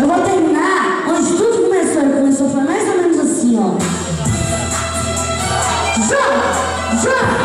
Eu vou terminar onde tudo começou. Ele começou foi mais ou menos assim, ó. Joga! Joga!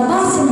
labas